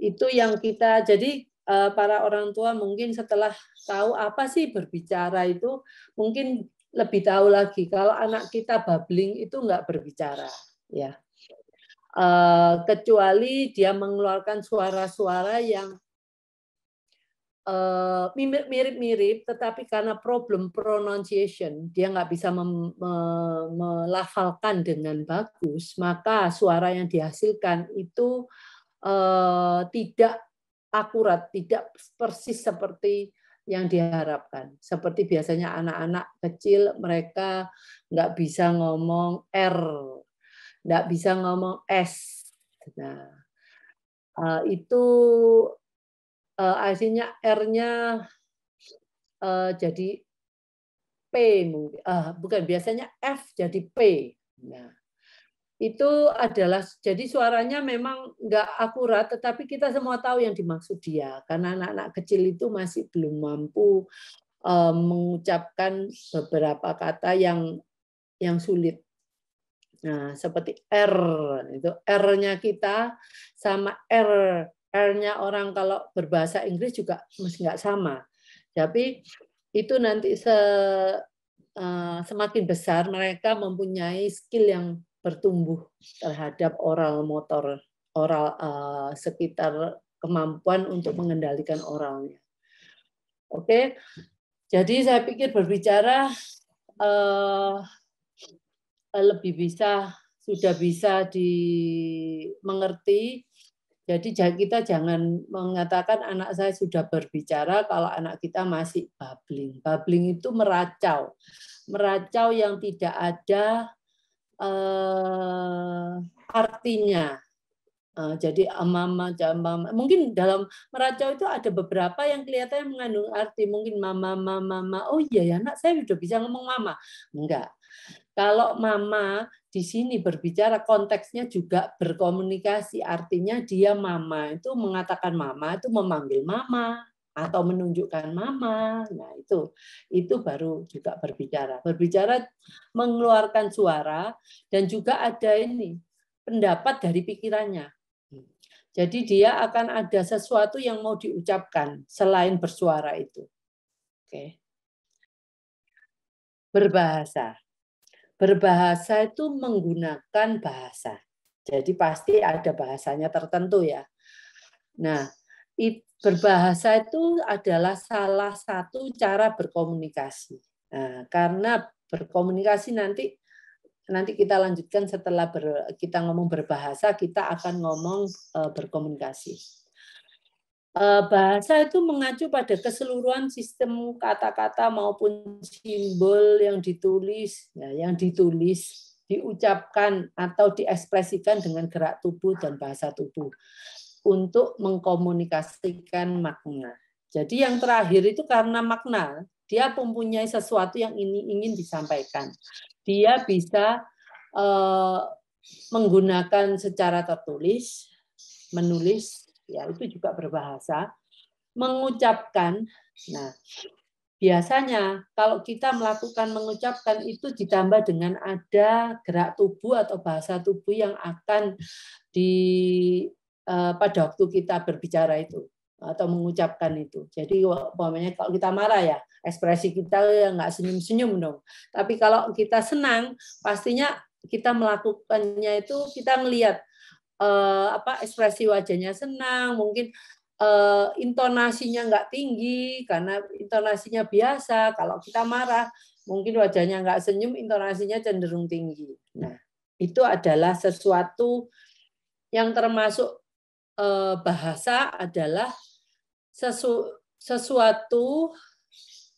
itu yang kita jadi eh, para orang tua mungkin setelah tahu apa sih berbicara itu mungkin lebih tahu lagi kalau anak kita babbling itu nggak berbicara ya. Eh, kecuali dia mengeluarkan suara-suara yang eh, mirip-mirip tetapi karena problem pronunciation dia nggak bisa melafalkan dengan bagus maka suara yang dihasilkan itu eh, tidak akurat tidak persis seperti yang diharapkan. Seperti biasanya anak-anak kecil mereka nggak bisa ngomong R, nggak bisa ngomong S. Nah, eh, itu eh, artinya R-nya eh, jadi P mungkin, bukan biasanya F jadi P. Nah, itu adalah jadi suaranya memang nggak akurat, tetapi kita semua tahu yang dimaksud dia karena anak-anak kecil itu masih belum mampu um, mengucapkan beberapa kata yang yang sulit. Nah, seperti R itu R-nya kita sama R R-nya orang kalau berbahasa Inggris juga mesti nggak sama. Tapi itu nanti se, uh, semakin besar mereka mempunyai skill yang bertumbuh terhadap oral motor oral uh, sekitar kemampuan untuk mengendalikan oralnya. Oke, jadi saya pikir berbicara uh, lebih bisa sudah bisa dimengerti. Jadi kita jangan mengatakan anak saya sudah berbicara kalau anak kita masih babbling. Babbling itu meracau, meracau yang tidak ada uh, artinya. Uh, jadi mama, mama, mungkin dalam meracau itu ada beberapa yang kelihatannya mengandung arti. Mungkin mama, mama, mama. Oh iya ya, anak saya sudah bisa ngomong mama. Enggak. Kalau mama di sini berbicara konteksnya juga berkomunikasi, artinya dia mama itu mengatakan mama itu memanggil mama, atau menunjukkan mama. Nah, itu itu baru juga berbicara. Berbicara mengeluarkan suara dan juga ada ini pendapat dari pikirannya. Jadi dia akan ada sesuatu yang mau diucapkan selain bersuara itu. Oke. Berbahasa. Berbahasa itu menggunakan bahasa. Jadi pasti ada bahasanya tertentu ya. Nah, berbahasa itu adalah salah satu cara berkomunikasi. Nah, karena berkomunikasi nanti nanti kita lanjutkan setelah ber, kita ngomong berbahasa, kita akan ngomong uh, berkomunikasi. Uh, bahasa itu mengacu pada keseluruhan sistem kata-kata maupun simbol yang ditulis, ya, yang ditulis, diucapkan atau diekspresikan dengan gerak tubuh dan bahasa tubuh untuk mengkomunikasikan makna. Jadi yang terakhir itu karena makna, dia mempunyai sesuatu yang ini ingin disampaikan. Dia bisa uh, menggunakan secara tertulis, menulis, ya itu juga berbahasa, mengucapkan. Nah, biasanya kalau kita melakukan mengucapkan itu ditambah dengan ada gerak tubuh atau bahasa tubuh yang akan di Eh, pada waktu kita berbicara itu atau mengucapkan itu. Jadi umpamanya kalau kita marah ya ekspresi kita ya nggak senyum-senyum dong. Tapi kalau kita senang pastinya kita melakukannya itu kita melihat eh, apa ekspresi wajahnya senang, mungkin eh, intonasinya nggak tinggi karena intonasinya biasa. Kalau kita marah mungkin wajahnya nggak senyum, intonasinya cenderung tinggi. Nah itu adalah sesuatu yang termasuk Eh, bahasa adalah sesu, sesuatu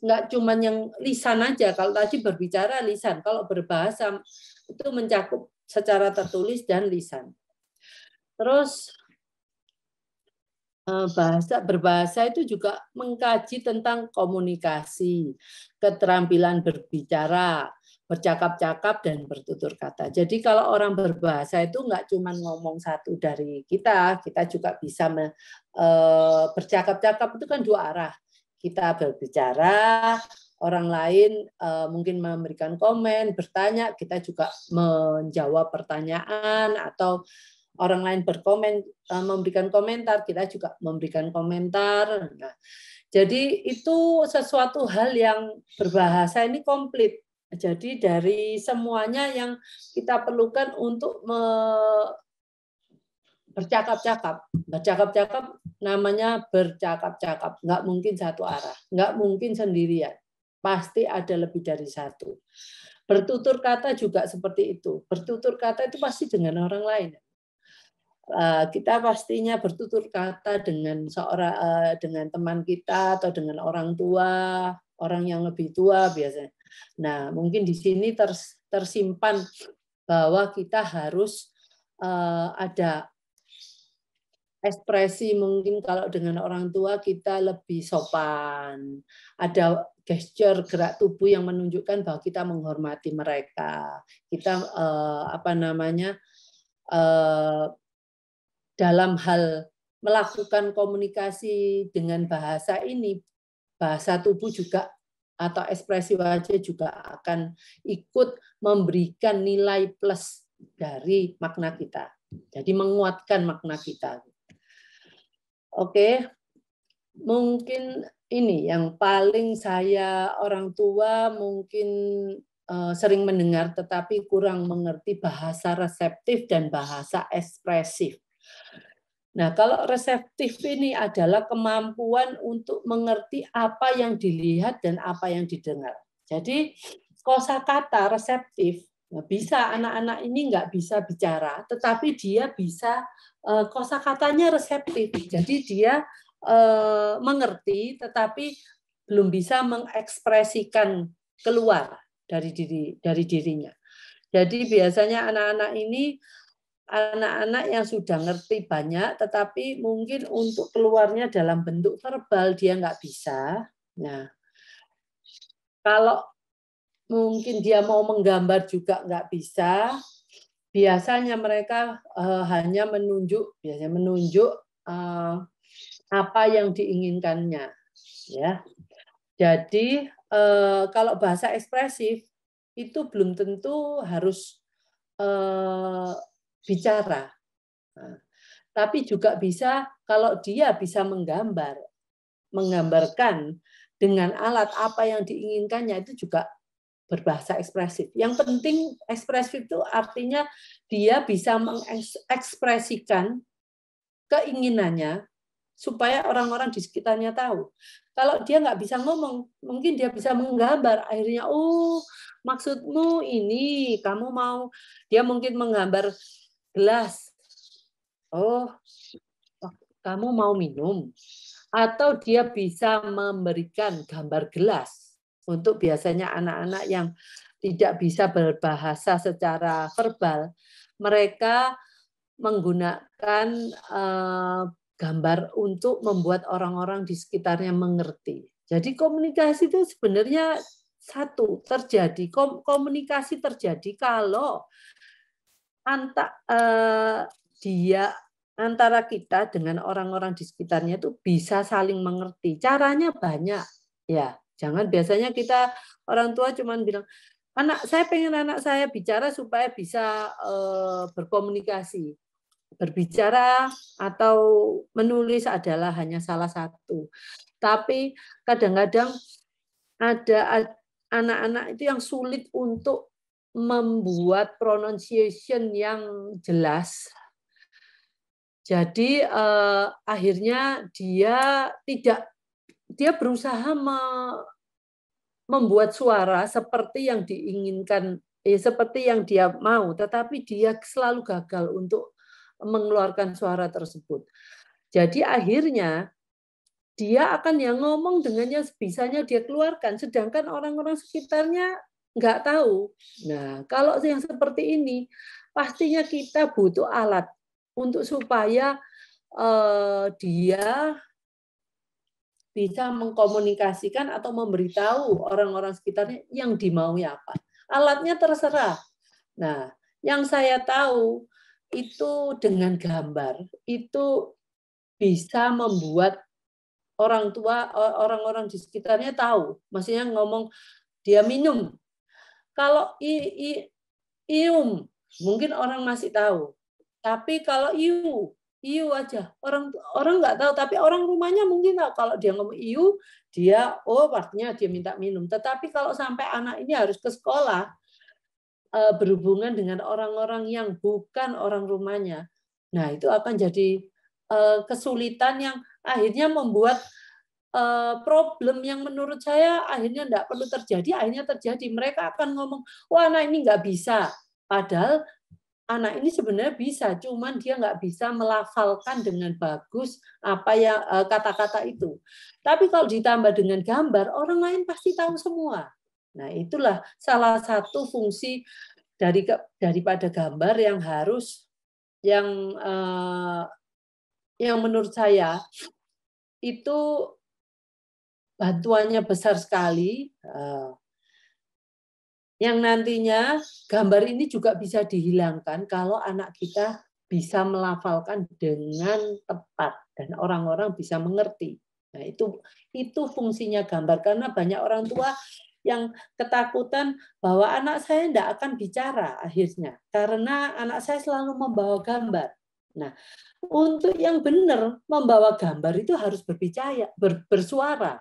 nggak cuman yang lisan aja. Kalau tadi berbicara lisan, kalau berbahasa itu mencakup secara tertulis dan lisan. Terus eh, bahasa berbahasa itu juga mengkaji tentang komunikasi, keterampilan berbicara, bercakap-cakap dan bertutur kata. Jadi kalau orang berbahasa itu nggak cuma ngomong satu dari kita, kita juga bisa me, e, bercakap-cakap itu kan dua arah. Kita berbicara, orang lain e, mungkin memberikan komen, bertanya, kita juga menjawab pertanyaan atau orang lain berkomen uh, memberikan komentar, kita juga memberikan komentar. Nah, jadi itu sesuatu hal yang berbahasa ini komplit. Jadi dari semuanya yang kita perlukan untuk me bercakap-cakap. Bercakap-cakap namanya bercakap-cakap. Nggak mungkin satu arah. Nggak mungkin sendirian. Pasti ada lebih dari satu. Bertutur kata juga seperti itu. Bertutur kata itu pasti dengan orang lain. Eh, kita pastinya bertutur kata dengan seorang eh, dengan teman kita atau dengan orang tua, orang yang lebih tua biasanya. Nah, mungkin di sini tersimpan bahwa kita harus eh, ada ekspresi mungkin kalau dengan orang tua kita lebih sopan. Ada gesture gerak tubuh yang menunjukkan bahwa kita menghormati mereka. Kita apa namanya dalam hal melakukan komunikasi dengan bahasa ini, bahasa tubuh juga atau ekspresi wajah juga akan ikut memberikan nilai plus dari makna kita. Jadi menguatkan makna kita. Oke, mungkin ini yang paling saya orang tua mungkin eh, sering mendengar tetapi kurang mengerti bahasa reseptif dan bahasa ekspresif. Nah, kalau reseptif ini adalah kemampuan untuk mengerti apa yang dilihat dan apa yang didengar. Jadi, kosakata reseptif nah, bisa anak-anak ini nggak bisa bicara, tetapi dia bisa eh, kosakatanya reseptif. Jadi dia eh, mengerti, tetapi belum bisa mengekspresikan keluar dari diri dari dirinya. Jadi biasanya anak-anak ini anak-anak yang sudah ngerti banyak, tetapi mungkin untuk keluarnya dalam bentuk verbal dia nggak bisa. Nah, kalau mungkin dia mau menggambar juga nggak bisa, biasanya mereka uh, hanya menunjuk, biasanya menunjuk uh, apa yang diinginkannya, ya. Jadi uh, kalau bahasa ekspresif itu belum tentu harus bicara. Nah, tapi juga bisa kalau dia bisa menggambar, menggambarkan dengan alat apa yang diinginkannya itu juga berbahasa ekspresif. Yang penting ekspresif itu artinya dia bisa mengekspresikan keinginannya supaya orang-orang di sekitarnya tahu. Kalau dia nggak bisa ngomong, mungkin dia bisa menggambar. Akhirnya, oh maksudmu ini, kamu mau, dia mungkin menggambar gelas. Oh, kamu mau minum? Atau dia bisa memberikan gambar gelas untuk biasanya anak-anak yang tidak bisa berbahasa secara verbal, mereka menggunakan uh, gambar untuk membuat orang-orang di sekitarnya mengerti. Jadi komunikasi itu sebenarnya satu terjadi komunikasi terjadi kalau anta, uh, dia antara kita dengan orang-orang di sekitarnya itu bisa saling mengerti. Caranya banyak, ya. Jangan biasanya kita orang tua cuma bilang, anak saya pengen anak saya bicara supaya bisa uh, berkomunikasi. Berbicara atau menulis adalah hanya salah satu. Tapi kadang-kadang ada anak-anak itu yang sulit untuk membuat pronunciation yang jelas. Jadi eh, akhirnya dia tidak dia berusaha me, membuat suara seperti yang diinginkan, eh, seperti yang dia mau, tetapi dia selalu gagal untuk mengeluarkan suara tersebut. Jadi akhirnya dia akan yang ngomong dengan yang bisanya dia keluarkan, sedangkan orang-orang sekitarnya nggak tahu. Nah, kalau yang seperti ini, pastinya kita butuh alat untuk supaya uh, dia bisa mengkomunikasikan atau memberitahu orang-orang sekitarnya yang dimaui apa. Alatnya terserah. Nah, yang saya tahu itu dengan gambar itu bisa membuat orang tua orang-orang di sekitarnya tahu. Maksudnya ngomong dia minum kalau i, i, ium, mungkin orang masih tahu. Tapi kalau iu, iu aja. Orang orang nggak tahu, tapi orang rumahnya mungkin tahu kalau dia ngomong iu, dia oh artinya dia minta minum. Tetapi kalau sampai anak ini harus ke sekolah eh, berhubungan dengan orang-orang yang bukan orang rumahnya, nah itu akan jadi eh, kesulitan yang akhirnya membuat problem yang menurut saya akhirnya tidak perlu terjadi, akhirnya terjadi. Mereka akan ngomong, wah anak ini nggak bisa. Padahal anak ini sebenarnya bisa, cuman dia nggak bisa melafalkan dengan bagus apa yang eh, kata-kata itu. Tapi kalau ditambah dengan gambar, orang lain pasti tahu semua. Nah, itulah salah satu fungsi dari daripada gambar yang harus yang eh, yang menurut saya itu bantuannya besar sekali. Eh, yang nantinya gambar ini juga bisa dihilangkan kalau anak kita bisa melafalkan dengan tepat dan orang-orang bisa mengerti. Nah, itu itu fungsinya gambar karena banyak orang tua yang ketakutan bahwa anak saya tidak akan bicara akhirnya karena anak saya selalu membawa gambar. Nah, untuk yang benar membawa gambar itu harus berbicara, ber, bersuara.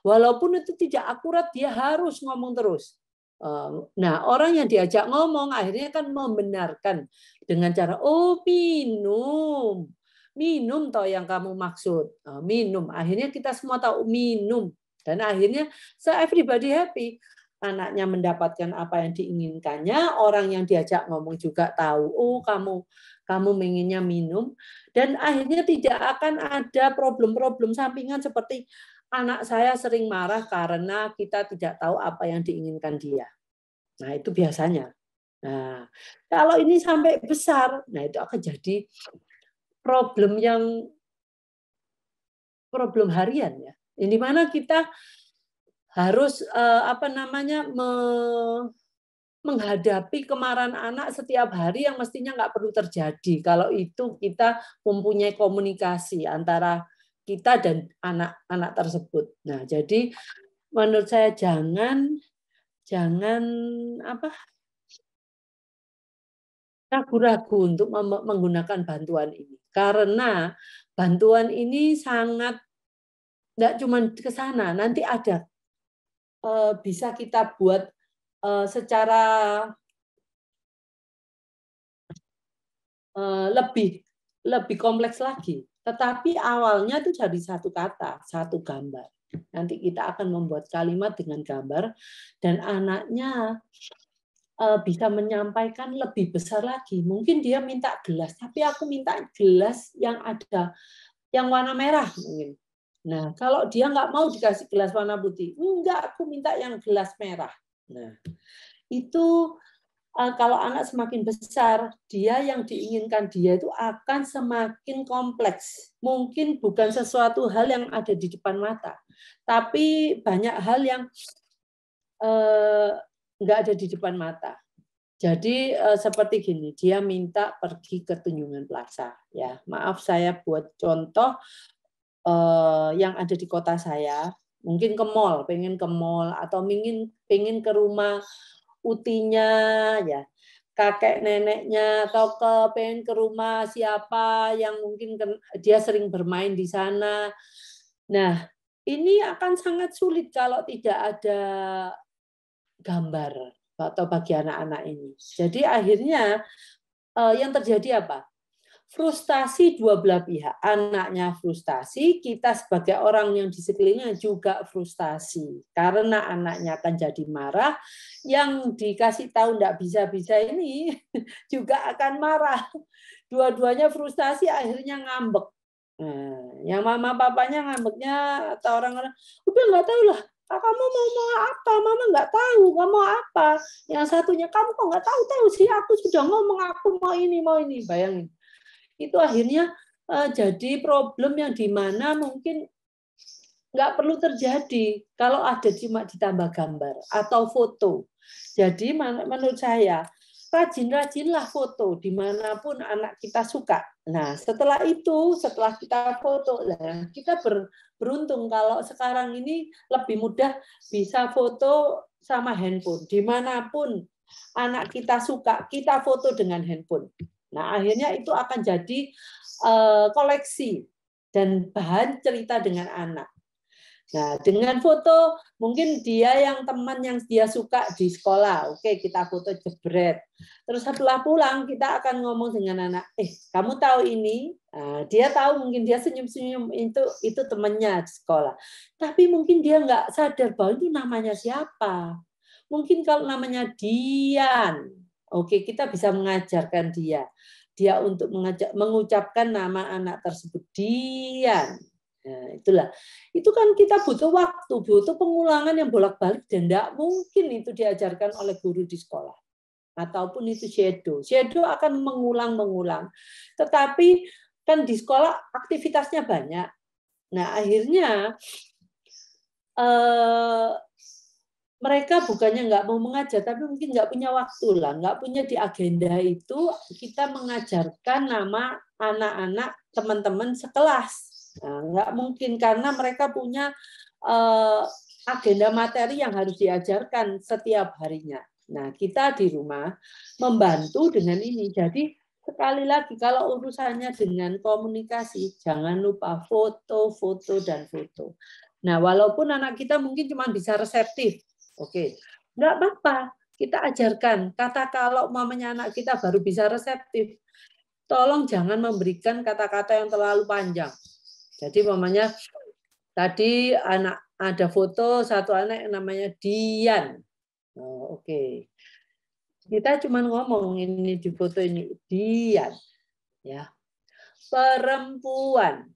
Walaupun itu tidak akurat, dia harus ngomong terus. Nah, orang yang diajak ngomong akhirnya kan membenarkan dengan cara, oh minum, minum toh yang kamu maksud, minum. Akhirnya kita semua tahu minum dan akhirnya so everybody happy. Anaknya mendapatkan apa yang diinginkannya, orang yang diajak ngomong juga tahu, oh kamu kamu menginginnya minum dan akhirnya tidak akan ada problem-problem sampingan seperti anak saya sering marah karena kita tidak tahu apa yang diinginkan dia. Nah, itu biasanya. Nah, kalau ini sampai besar, nah itu akan jadi problem yang problem harian ya. Ini mana kita harus eh, apa namanya me, menghadapi kemarahan anak setiap hari yang mestinya nggak perlu terjadi. Kalau itu kita mempunyai komunikasi antara kita dan anak-anak tersebut. Nah, jadi menurut saya jangan jangan apa ragu-ragu untuk menggunakan bantuan ini karena bantuan ini sangat tidak cuma ke sana nanti ada eh, bisa kita buat eh, secara eh, lebih lebih kompleks lagi tetapi awalnya itu jadi satu kata, satu gambar. Nanti kita akan membuat kalimat dengan gambar dan anaknya eh, bisa menyampaikan lebih besar lagi. Mungkin dia minta gelas, tapi aku minta gelas yang ada yang warna merah mungkin. Nah, kalau dia nggak mau dikasih gelas warna putih, enggak, aku minta yang gelas merah. Nah, itu kalau anak semakin besar, dia yang diinginkan dia itu akan semakin kompleks. Mungkin bukan sesuatu hal yang ada di depan mata, tapi banyak hal yang eh, nggak ada di depan mata. Jadi eh, seperti gini, dia minta pergi ke Tunjungan Plaza. Ya, maaf saya buat contoh yang ada di kota saya. Mungkin ke mall, pengen ke mall atau ingin pengen ke rumah utinya ya kakek neneknya atau ke pengen ke rumah siapa yang mungkin dia sering bermain di sana. Nah, ini akan sangat sulit kalau tidak ada gambar atau bagi anak-anak ini. Jadi akhirnya eh, yang terjadi apa? Frustasi dua belah pihak. Anaknya frustasi, kita sebagai orang yang di sekelilingnya juga frustasi. Karena anaknya akan jadi marah, yang dikasih tahu tidak bisa-bisa ini juga akan marah. Dua-duanya frustasi, akhirnya ngambek. Nah, yang mama papanya ngambeknya atau orang-orang, udah nggak tahu lah, kamu mau mau apa? Mama nggak tahu, kamu mau apa? Yang satunya, kamu kok nggak tahu tahu sih? Aku sudah ngomong aku mau ini mau ini. Bayangin itu akhirnya uh, jadi problem yang di mana mungkin nggak perlu terjadi kalau ada cuma ditambah gambar atau foto. Jadi menurut saya rajin-rajinlah foto di mana pun anak kita suka. Nah setelah itu, setelah kita foto, nah, kita ber, beruntung kalau sekarang ini lebih mudah bisa foto sama handphone. Di mana pun anak kita suka, kita foto dengan handphone. Nah, akhirnya itu akan jadi uh, koleksi dan bahan cerita dengan anak. Nah, dengan foto mungkin dia yang teman yang dia suka di sekolah, oke kita foto jebret. Terus setelah pulang kita akan ngomong dengan anak, eh kamu tahu ini? Nah, dia tahu mungkin dia senyum-senyum itu itu temannya di sekolah. Tapi mungkin dia nggak sadar bahwa itu namanya siapa. Mungkin kalau namanya Dian, oke kita bisa mengajarkan dia dia untuk mengajak, mengucapkan nama anak tersebut Dian Nah, itulah. Itu kan kita butuh waktu, butuh pengulangan yang bolak-balik dan tidak mungkin itu diajarkan oleh guru di sekolah. Ataupun itu shadow. Shadow akan mengulang-mengulang. Tetapi kan di sekolah aktivitasnya banyak. Nah, akhirnya eh, mereka bukannya nggak mau mengajar, tapi mungkin nggak punya waktu lah, nggak punya di agenda itu kita mengajarkan nama anak-anak teman-teman sekelas Nah, nggak mungkin karena mereka punya uh, agenda materi yang harus diajarkan setiap harinya. Nah, kita di rumah membantu dengan ini. Jadi sekali lagi kalau urusannya dengan komunikasi, jangan lupa foto, foto dan foto. Nah, walaupun anak kita mungkin cuma bisa reseptif, oke, nggak apa-apa. Kita ajarkan kata kalau mamanya anak kita baru bisa reseptif, tolong jangan memberikan kata-kata yang terlalu panjang. Jadi mamanya tadi anak ada foto satu anak yang namanya Dian. Oh, Oke. Okay. Kita cuma ngomong ini di foto ini Dian. Ya. Perempuan.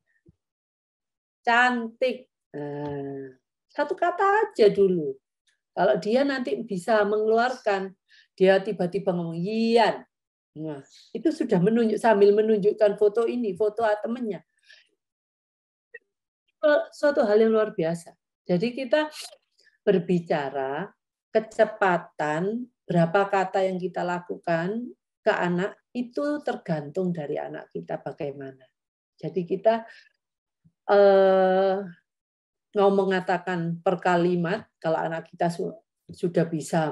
Cantik. Nah, satu kata aja dulu. Kalau dia nanti bisa mengeluarkan, dia tiba-tiba ngomong Ian. Nah, itu sudah menunjuk sambil menunjukkan foto ini, foto temannya suatu hal yang luar biasa. Jadi kita berbicara kecepatan berapa kata yang kita lakukan ke anak itu tergantung dari anak kita bagaimana. Jadi kita eh, mau mengatakan per kalimat kalau anak kita sudah bisa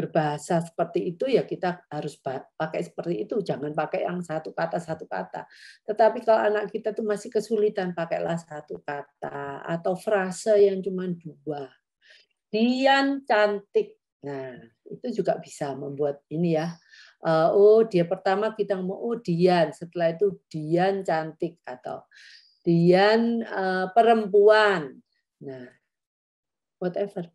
berbahasa seperti itu ya kita harus pakai seperti itu. Jangan pakai yang satu kata satu kata. Tetapi kalau anak kita tuh masih kesulitan pakailah satu kata atau frase yang cuma dua. Dian cantik. Nah itu juga bisa membuat ini ya. Eh, oh dia pertama kita mau oh Dian. Setelah itu Dian cantik atau Dian uh, perempuan. Nah whatever